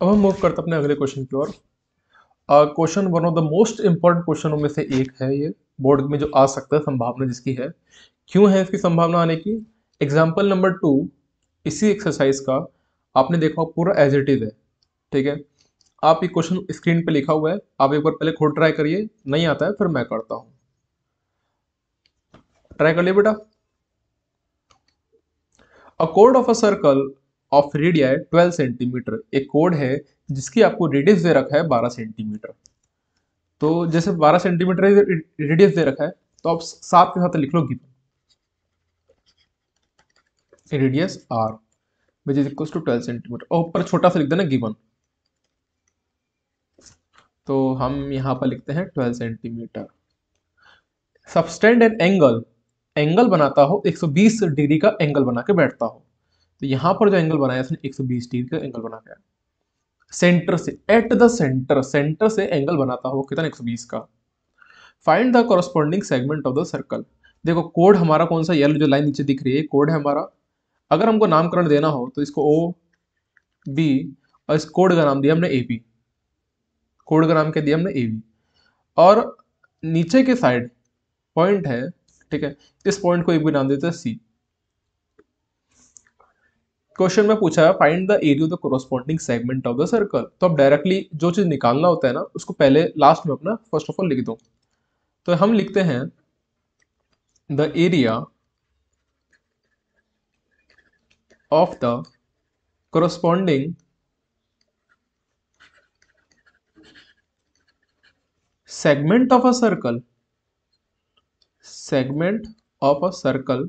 अब हम मूव करते अपने अगले क्वेश्चन की ओर। Question one of the most important क्वेश्चनों में से एक है ये। बोर्ड में जो आ सकता है संभावना जिसकी है। क्यों है इसकी संभावना आने की? एग्ज़ाम्पल नंबर टू इसी एक्सरसाइज का आपने देखा पूरा एज इट इज़ है। ठीक है? आप ये क्वेश्चन स्क्रीन पे लिखा हुआ है। आप एक बार पहले खुद ट्राई करिए। नहीं आता है, फिर मैं करता हूँ। ट्राई कर लिया बेटा। A code of a circle of radius twelve centimetre एक कोड है जिसकी आपको रेडियस दे रखा है बारह सेंटीमीटर तो जैसे बारह सेंटीमीटर रेडियस दे रखा है तो आप सात के साथ लिख लो given radius r which is equal to twelve centimetre और ऊपर छोटा सा लिख देना गिवन तो हम यहाँ पर लिखते हैं twelve centimetre subtends an angle angle बनाता हो 120 डिग्री का एंगल बना के बैठता हो। तो यहाँ पर जो एंगल बनाया उसने 120 डिग्री का एंगल बना गया सेंटर से एट द सेंटर सेंटर से एंगल बनाता हो कितना? 120 का। Find the corresponding segment of the circle देखो कोड हमारा कौन सा? येलो जो लाइन नीचे दिख रही है कोड है हमारा। अगर हमको नामकरण देना हो तो इसको ओ बी और इस कोड का नाम दिया हमने ए बी कोड का नाम क्या दिया हमने ए बी और नीचे के साइड पॉइंट है, ठीक है? इस पॉइंट को एक भी नाम देते हैं सी क्वेश्चन में पूछा है find the area of the corresponding segment of the circle तो अब डायरेक्टली जो चीज़ निकालना होता है ना, उसको पहले लास्ट में अपना फ़र्स्ट ऑफ़ ऑल लिख दो। तो हम लिखते हैं the area of the corresponding segment of a circle segment of a circle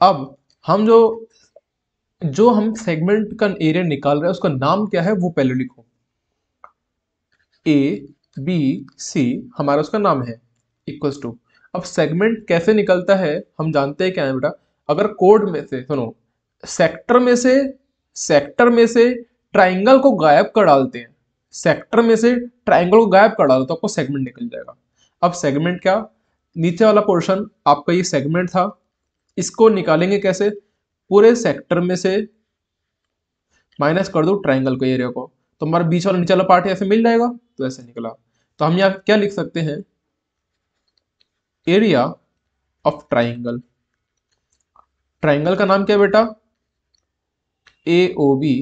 अब हम जो जो हम सेगमेंट का एरिया निकाल रहे हैं, उसका नाम क्या है, वो पहले लिखो। ए बी सी हमारा उसका नाम है इक्वल्स टू अब सेगमेंट कैसे निकलता है, हम जानते हैं क्या है बेटा? अगर कोड में से, सुनो सेक्टर में से सेक्टर में से ट्राइंगल को गायब कर डालते हैं। सेक्टर में से ट्राइंगल को गायब कर डालो तो आपको सेगमेंट निकल जाएगा। अब सेगमेंट क्या? नीचे वाला पोर्शन आपका ये सेगमेंट था, इसको निकालेंगे कैसे? पूरे सेक्टर में से माइनस कर दो ट्राइंगल को एरिया को। तो हमारा बीच वाला नीचे वाला पार्ट ऐसे मिल जाएगा तो ऐसे निकला। तो हम यहाँ क्या लिख सकते हैं? एरिया ऑफ़ ट्राइंगल ट्राइंगल का नाम क्या बेटा? ए ओ बी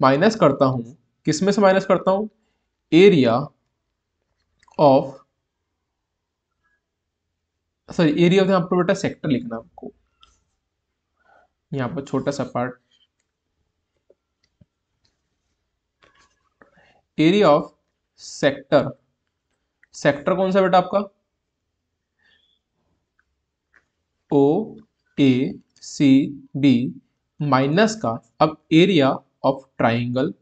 माइनस करता हूँ। किसमें से माइनस करता हूँ? Area of sorry area of यहाँ पर बेटा सेक्टर लिखना आपको यहाँ पर छोटा सा part area of sector sector कौन सा बेटा आपका? ओ ए सी बी माइनस का. अब एरिया ऑफ़ ट्राइंगल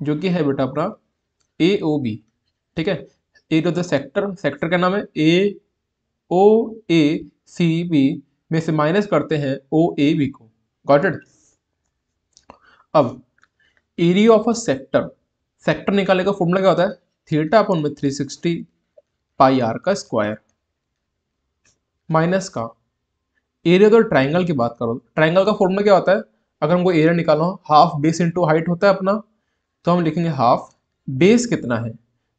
जो कि है बेटा अपना ए ओ बी ठीक है? Area of the sector sector का नाम है ए ओ ए सी बी में से माइनस करते हैं ओ ए बी को। गॉट इट अब area of a sector sector निकालने का फॉर्मूला क्या होता है? थिएटा अपन में 360 पाई आर का स्क्वायर माइनस का। एरिया तो ट्राइंगल की बात करो ट्राइंगल का फॉर्मूला क्या होता है? अगर हमको एरिया निकालना हो हाफ़ बेस इंटू हाइट होता है अपना तो हम लिखेंगे हाफ़ बेस कितना है?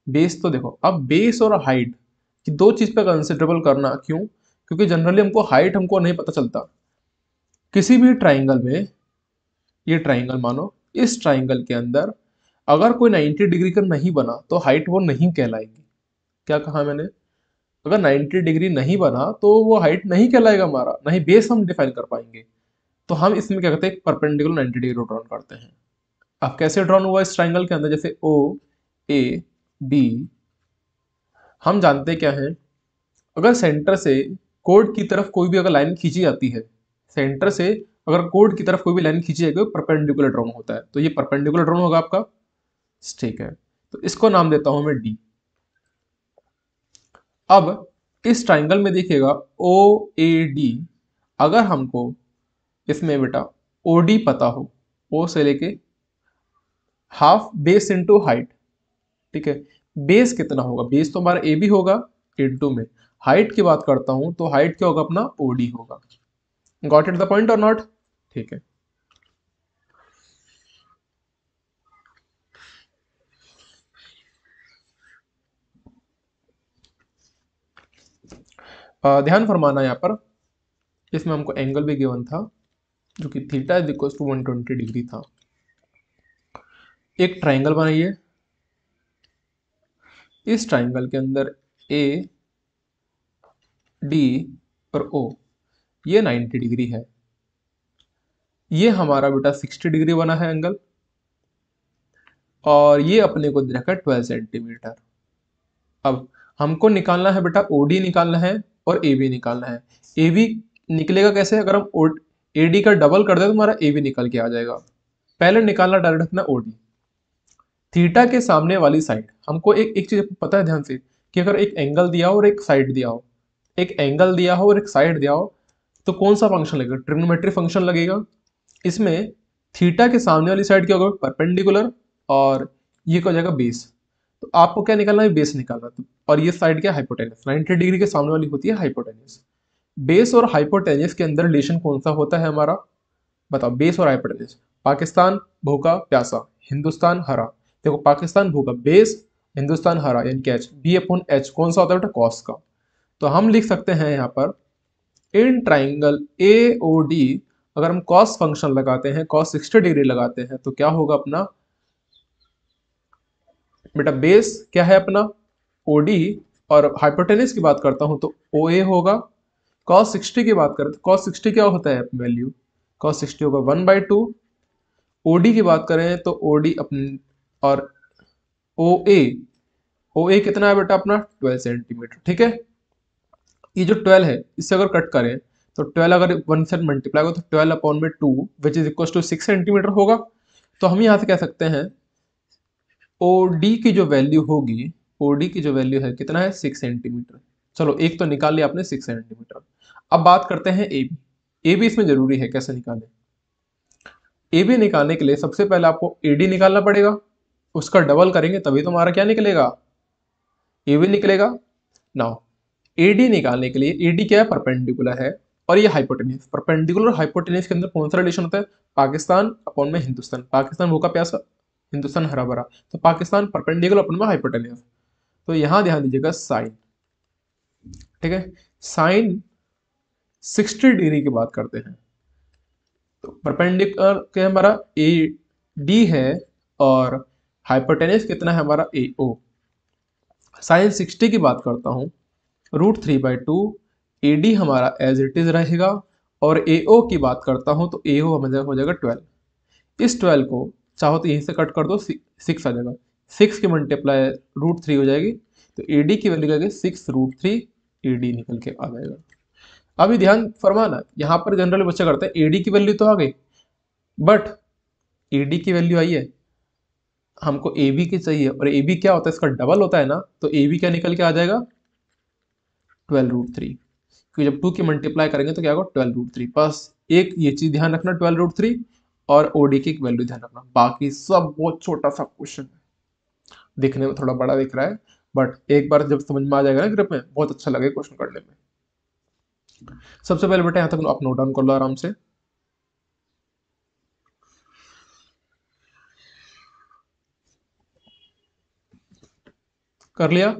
बेस तो देखो, अब बेस और हाइट कि दो चीज़ पर कंसिडरेबल करना, क्यों? क्योंकि जनरली हमको हाइट हमको नहीं पता चलता। किसी भी ट्राइंगल में, ये ट्राइंगल मानो, इस ट्राइंगल के अंदर अगर कोई 90 डिग्री का नहीं बना तो हाइट वो नहीं कहलाएगी। क्या कहा मैंने? अगर 90 डिग्री नहीं बना तो वो हाइट नहीं कहलाएगा हमारा नहीं बेस हम डिफाइन कर पाएँगे। तो हम इसमें क्या करते हैं? परपेंडिकुलर 90 डिग्री ड्रॉन करते हैं। अब कैसे ड्रॉन हुआ इस ट्राइंगल के अंदर? जैसे ओ ए बी हम जानते क्या है? अगर सेंटर से कोड की तरफ़ कोई भी अगर लाइन खींची जाती है सेंटर से अगर कोड की तरफ़ कोई भी लाइन खींची जाएगी परपेंडिकुलर ड्रोन होता है। तो ये परपेंडिकुलर ड्रोन होगा आपका। ठीक है। तो इसको नाम देता हूँ मैं डी अब इस ट्राइंगल में देखिएगा ओ ए डी अगर हमको इसमें बेटा ओ डी पता हो ओ से लेके हाफ़ बेस इंटू हाइट ठीक है बेस कितना होगा? बेस तो हमारा ए बी होगा इंटू में। हाइट की बात करता हूँ तो हाइट क्या होगा? अपना ओडी होगा। गॉट इट द पॉइंट और नॉट ठीक है। ध्यान फरमाना यहाँ पर, इसमें हमको एंगल भी गिवन था, जो कि theta is equal to one twenty degree था। एक ट्राइंगल बनाइए। इस ट्राइंगल के अंदर ए डी और ओ ये 90 डिग्री है। ये हमारा बेटा 60 डिग्री बना है एंगल और ये अपने को दे रखा है 12 सेंटीमीटर अब हमको निकालना है बेटा ओडी निकालना है और ए बी निकालना है। ए बी निकलेगा कैसे? अगर हम ए डी का डबल कर दे तो हमारा ए बी निकल के आ जाएगा। पहले निकालना डायरेक्ट अपना ओ डी थीटा के सामने वाली साइड हमको एक एक चीज़ पता है ध्यान से, कि अगर एक एंगल दिया हो और एक साइड दिया हो, एक एंगल दिया हो और एक साइड दिया हो तो कौन सा फ़ंक्शन लगेगा? ट्रिग्नोमेट्री फ़ंक्शन लगेगा। इसमें थीटा के सामने वाली साइड क्या होगा? परपेंडिकुलर और ये क्या हो जाएगा? बेस तो आपको क्या निकालना है? बेस निकालना है। और ये साइड क्या? हाइपोटेनियस 90 डिग्री के सामने वाली होती है हाइपोटेनियस बेस और हाइपोटेनियस के अंदर रिलेशन कौन सा होता है हमारा? बताओ बेस और हाइपोटेनियस पाकिस्तान, भूखा, प्यासा। हिंदुस्तान, हरा। देखो, पाकिस्तान भूखा बेस हिंदुस्तान हरा, यानी कि एच बी अपॉन एच कौन सा होता है कॉस का। तो हम लिख सकते हैं यहाँ पर in triangle A O D अगर हम कॉस फ़ंक्शन लगाते हैं कॉस सिक्सटी डिग्री लगाते हैं तो क्या होगा अपना? बेटा बेस क्या है अपना? ओडी और हाइपोटेनिस की बात करता हूँ तो ओ ए होगा। कॉस सिक्सटी की बात करें तो कॉस सिक्सटी क्या होता है? वैल्यू कॉस सिक्सटी होगा वन बाई टू ओडी की बात करें तो ओडी अपने और ओ ए ओ ए कितना है बेटा अपना? ट्वेल्व सेंटीमीटर ठीक है? ये जो ट्वेल्व है, इससे अगर कट करें तो ट्वेल्व अगर वन से मल्टीप्लाई तो ट्वेल्व अपॉन में two which is equal to six centimetre होगा। तो हम यहाँ से कह सकते हैं ओ डी की जो वैल्यू होगी ओ डी की जो वैल्यू है, कितना है? सिक्स सेंटीमीटर चलो, एक तो निकाल लिया आपने सिक्स सेंटीमीटर अब बात करते हैं ए बी ए बी इसमें ज़रूरी है, कैसे निकालें? ए बी निकालने के लिए सबसे पहले आपको ए डी निकालना पड़ेगा। उसका डबल करेंगे, तभी तो हमारा क्या निकलेगा? ए भी निकलेगा। नाउ ए डी निकालने के लिए ए डी क्या है? परपेंडिकुलर है। और ये हाइपोटेनियस परपेंडिकुलर हाइपोटेनियस के अंदर कौन सा रिलेशन होता है? पाकिस्तान, अपॉन में हिंदुस्तान। पाकिस्तान भूखा प्यासा, हिंदुस्तान हरा भरा तो पाकिस्तान परपेंडिकुलर अपन में हाइपोटेनियस तो यहाँ ध्यान दीजिएगा साइन ठीक है? साइन 60 डिग्री की बात करते हैं। तो परपेंडिकुलर के हमारा? ए डी है और हाइपोटेनियस कितना है हमारा? ए ओ साइन 60 की बात करता हूँ। Root three by two A D हमारा एज इट इज़ रहेगा। और ए ओ की बात करता हूँ तो ए ओ हमारा हो जाएगा ट्वेल्व इस ट्वेल्व को चाहो तो यहीं से कट कर दो सिक्स आ जाएगा। सिक्स की मल्टीप्लाई रूट थ्री हो जाएगी तो ए डी की वैल्यू क्या six root three A D निकल के आ जाएगा। अभी ध्यान फरमाना, यहाँ पर जनरली बच्चा करते हैं ए डी की वैल्यू तो आ गई बट ए डी की वैल्यू आई है। हमको ए बी की चाहिए। और ए बी क्या होता है? इसका डबल होता है ना तो ए बी क्या निकल के आ जाएगा? ट्वेल्व रूट थ्री क्योंकि जब टू की मल्टीप्लाई करेंगे तो क्या होगा? ट्वेल्व रूट थ्री बस एक ये चीज़ ध्यान रखना ट्वेल्व रूट थ्री और ओडी की वैल्यू ध्यान रखना। बाकी सब बहुत छोटा सा क्वेश्चन है। दिखने में थोड़ा बड़ा दिख रहा है बट एक बार जब समझ में आ जाएगा ना ग्रुप में, बहुत अच्छा लगे क्वेश्चन करने में। सबसे पहले बेटा यहाँ तक आप नोट डाउन कर लो आराम से। कर लिया।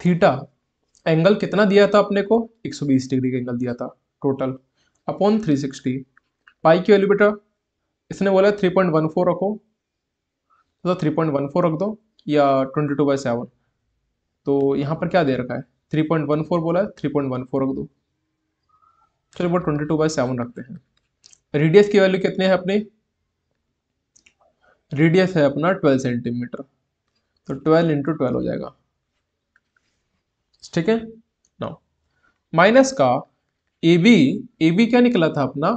थीटा, एंगल कितना दिया था अपने को? 120 डिग्री का एंगल दिया था, टोटल। अपॉन 360 पाई की वैल्यू बेटा? इसने बोला 3.14 रखो। तो 3.14 रख दो, या 22 टू बाई सेवन तो यहाँ पर क्या दे रखा है? 3.14 बोला है 3.14 रख दो। चलो वो 22 टू बाई सेवन रखते हैं। रेडियस की वैल्यू कितनी है अपनी? रेडियस है अपना 12 सेंटीमीटर तो 12 इंटू ट्वेल्व हो जाएगा। ठीक है? नाउ माइनस का ए बी ए बी क्या निकला था अपना?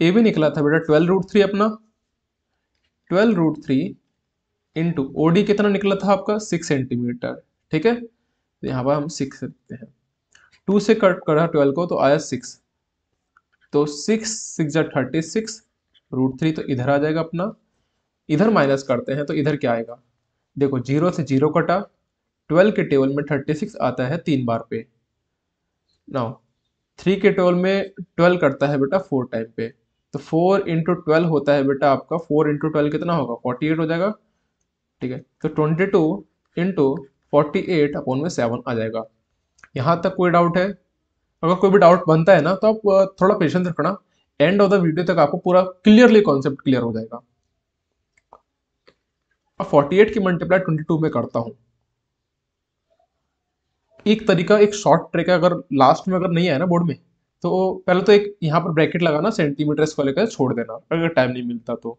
ए बी निकला था बेटा ट्वेल्व रूट थ्री अपना। Twelve root three into O D कितना निकला था आपका? सिक्स सेंटीमीटर ठीक है? तो यहाँ पर हम सिक्स लिखते हैं। टू से कट करा ट्वेल्व को तो आया सिक्स तो सिक्स सिक्स जा थर्टी सिक्स रूट थ्री तो इधर आ जाएगा अपना। इधर माइनस करते हैं तो इधर क्या आएगा? देखो ज़ीरो से ज़ीरो कटा ट्वेल्व के टेबल में थर्टी सिक्स आता है तीन बार पे। नाउ थ्री के टेबल में ट्वेल्व करता है बेटा फोर टाइम पे। तो फोर इंटू ट्वेल्व होता है बेटा आपका फोर इंटू ट्वेल्व कितना होगा? फोर्टी एट हो जाएगा। ठीक है? तो twenty two into forty eight upon में सेवन आ जाएगा। यहाँ तक कोई डाउट है? अगर कोई भी डाउट बनता है ना तो आप थोड़ा पेशेंस रखना। एंड ऑफ़ द वीडियो तक आपको पूरा क्लियरली कॉन्सेप्ट क्लियर हो जाएगा। अब 48 की मल्टीप्लाई 22 में करता हूँ। एक तरीका, एक शॉर्ट ट्रिक है। अगर लास्ट में अगर नहीं आया ना बोर्ड में तो पहले तो एक यहाँ पर ब्रैकेट लगाना सेंटीमीटर इसको लेकर छोड़ देना, अगर टाइम नहीं मिलता तो।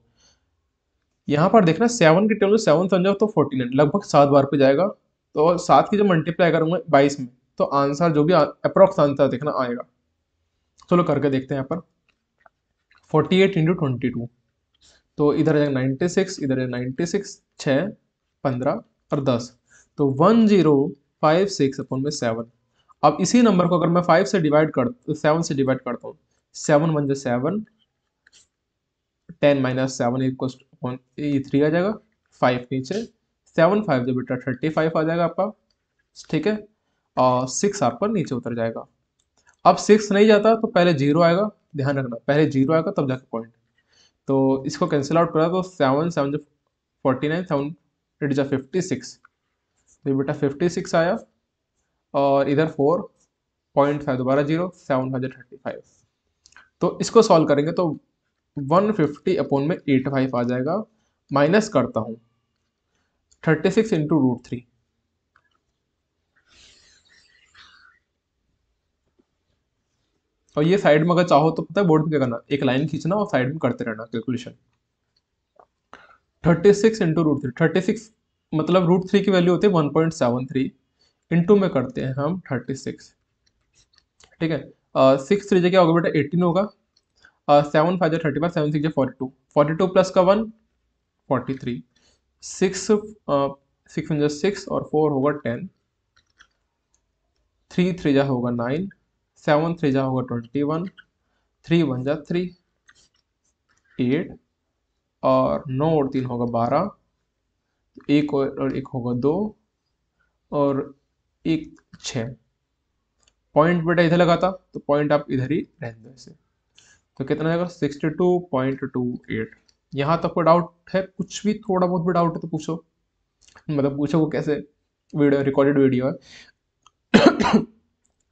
यहाँ पर देखना सेवन के टेबल सेवन समझो तो फोर्टी नाइन लगभग सात बार पे जाएगा। तो सात की जो मल्टीप्लाई करूँगा, बाईस में तो आंसर जो भी अप्रोक्स आंसर देखना आएगा। चलो करके देखते हैं यहाँ पर। Forty eight into twenty two तो इधर जाएगा नाइन्टी सिक्स इधर नाइन्टी सिक्स छः, पंद्रह और दस तो one zero five six upon में सेवन अब इसी नंबर को अगर मैं फाइव से डिवाइड कर सेवन से डिवाइड करता हूँ सेवन वन जो seven ten minus seven equal ये थ्री आ जाएगा फाइव नीचे सेवन फाइव जो बेटा थर्टी फाइव आ जाएगा आपका, ठीक है? और सिक्स आपका नीचे उतर जाएगा। अब सिक्स नहीं जाता तो पहले ज़ीरो आएगा, ध्यान रखना, पहले ज़ीरो आएगा तब जाकर पॉइंट तो इसको कैंसिल आउट करा तो सेवन सेवन जो फोर्टी नाइन सेवन एट जो फिफ्टी सिक्स तो बेटा फिफ्टी सिक्स आया, और इधर फोर पॉइंट फाइव दोबारा zero seven five thirty five तो इसको सॉल्व करेंगे तो वन फिफ्टी अपॉन में एट फाइव आ जाएगा। माइनस करता हूँ। Thirty six into root three और ये साइड में अगर चाहो तो पता है, बोर्ड में क्या करना, एक लाइन खींचना और साइड में करते रहना calculation thirty six into root three thirty six मतलब रूट थ्री की वैल्यू होती है one point seven three. Into में करते हैं हम थर्टी सिक्स। ठीक है? सिक्स थ्री जगह होगा बेटा? एटीन होगा। सेवन फाइव जो thirty five seven six forty two forty two plus का one forty three six six one six और फोर होगा टेन थ्री थ्री जा होगा नाइन सेवन थ्री जा होगा ट्वेंटी वन थ्री वन जा थ्री एट और नौ और तीन होगा बारह. एक और एक होगा दो. और एक छ पॉइंट बेटा इधर लगाता तो पॉइंट आप इधर ही रहने दो इसे। तो कितना जाएगा sixty two point two eight. यहाँ तक कोई डाउट है? कुछ भी, थोड़ा बहुत भी डाउट है तो पूछो। मतलब पूछो वो कैसे? वीडियो रिकॉर्डेड वीडियो है।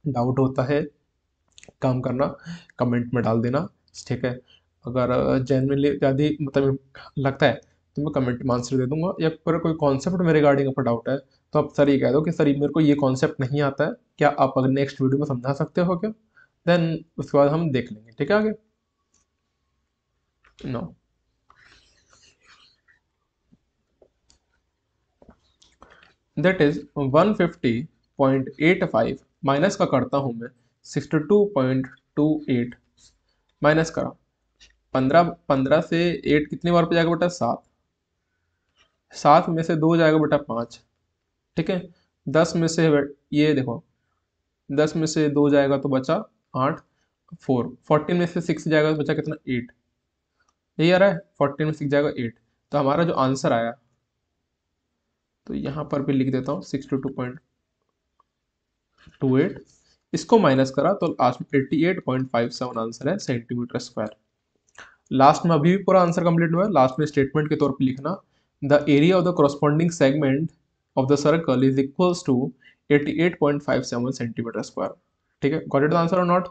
डाउट होता है, काम करना कमेंट में डाल देना, ठीक है? अगर जेनविनली ज़्यादा मतलब लगता है तो मैं कमेंट में आंसर दे दूँगा। या अगर कोई कॉन्सेप्ट में रिगार्डिंग आपको डाउट है तो आप सर ये कह दो कि सर, मेरे को ये कॉन्सेप्ट नहीं आता है। क्या आप अगर नेक्स्ट वीडियो में समझा सकते हो क्या? देन उसके बाद हम देख लेंगे, ठीक है आगे? नो दैट इज़ 150.85 माइनस का करता हूँ मैं sixty two point two eight minus करा। पंद्रह पंद्रह से एट कितनी बार पे जाएगा बेटा? सात। सात में से दो जाएगा बेटा पाँच। ठीक है? दस में से ये देखो। दस में से दो जाएगा तो बचा आठ, फोर। फोर्टीन में से सिक्स जाएगा तो बचा कितना? एट यही आ रहा है फोर्टीन में सिक्स जाएगा एट। तो हमारा जो आंसर आया तो यहाँ पर भी लिख देता हूँ, sixty two point two eight. इसको माइनस करा तो लास्ट में eighty eight point five seven answer है सेंटीमीटर स्क्वायर लास्ट में अभी भी पूरा आंसर कंप्लीट हुआ है लास्ट में स्टेटमेंट के तौर पर लिखना। The area of the corresponding segment of the circle is equals to 88.57 centimetre square ठीक है? गॉट इट द आंसर और नॉट